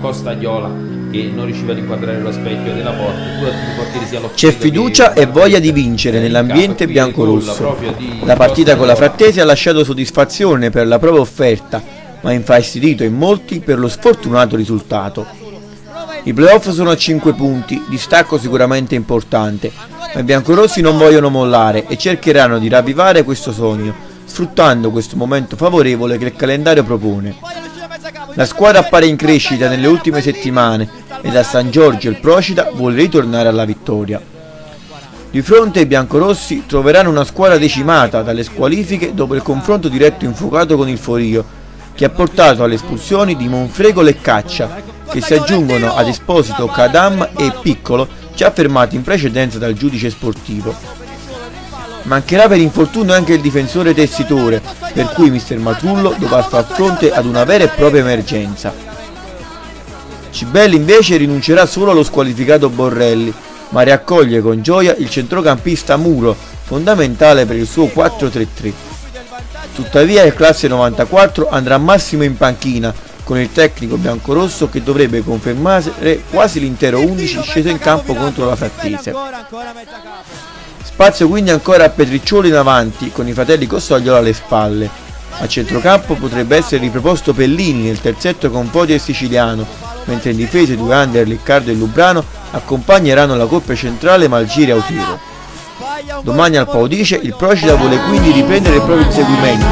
Costagliola che non riusciva ad inquadrare lo specchio della porta. C'è fiducia e voglia di vincere nell'ambiente biancorosso. La partita con la Frattesi ha lasciato soddisfazione per la prova offerta, ma infastidito in molti per lo sfortunato risultato. I playoff sono a 5 punti, distacco sicuramente importante, ma i biancorossi non vogliono mollare e cercheranno di ravvivare questo sogno, sfruttando questo momento favorevole che il calendario propone. La squadra appare in crescita nelle ultime settimane e da San Giorgio il Procida vuole ritornare alla vittoria. Di fronte i biancorossi troveranno una squadra decimata dalle squalifiche dopo il confronto diretto infuocato con il Forio, che ha portato alle espulsioni di Monfregolo e Caccia, che si aggiungono ad Esposito, Cadam e Piccolo, già fermati in precedenza dal giudice sportivo. Mancherà per infortunio anche il difensore tessitore, per cui mister Matrullo dovrà far fronte ad una vera e propria emergenza. Cibelli invece rinuncerà solo allo squalificato Borrelli, ma riaccoglie con gioia il centrocampista Muro, fondamentale per il suo 4-3-3. Tuttavia il classe 94 andrà massimo in panchina, con il tecnico biancorosso che dovrebbe confermare quasi l'intero 11 sceso in campo contro la Frattese. Spazio quindi ancora a Petricciolo in avanti, con i fratelli Costogliola alle spalle. A centrocampo potrebbe essere riproposto Pellini nel terzetto con Podio e Siciliano, mentre in difesa i due under Riccardo e Lubrano accompagneranno la coppia centrale Malgiri Autiro. Domani al Paudice il Procida vuole quindi riprendere il proprio inseguimento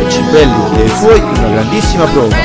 e Cibelli chiede suoi una grandissima prova.